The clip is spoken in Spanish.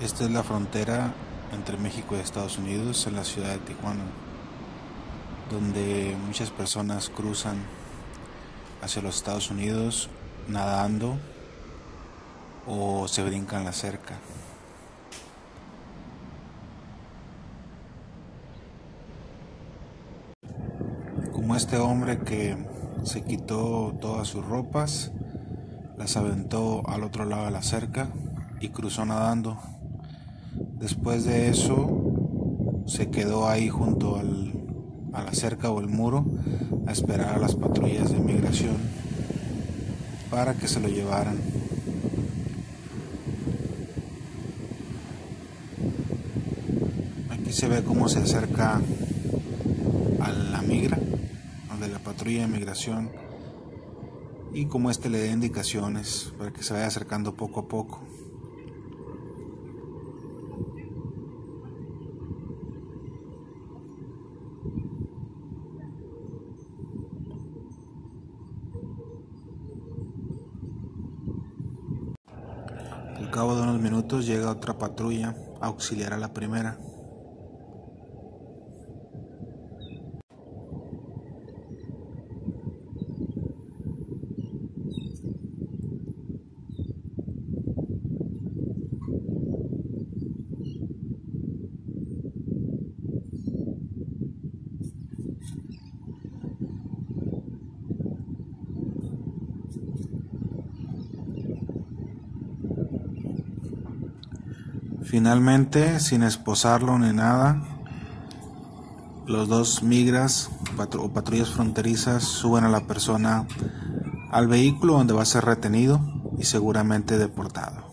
Esta es la frontera entre México y Estados Unidos en la ciudad de Tijuana, donde muchas personas cruzan hacia los Estados Unidos nadando o se brincan la cerca. Como este hombre que se quitó todas sus ropas, las aventó al otro lado de la cerca y cruzó nadando. Después de eso se quedó ahí junto al, a la cerca o el muro a esperar a las patrullas de inmigración para que se lo llevaran. Aquí se ve cómo se acerca a la migra, de la patrulla de inmigración, y cómo este le da indicaciones para que se vaya acercando poco a poco. Al cabo de unos minutos llega otra patrulla a auxiliar a la primera. Finalmente, sin esposarlo ni nada, los dos migras o patrullas fronterizas suben a la persona al vehículo donde va a ser retenido y seguramente deportado.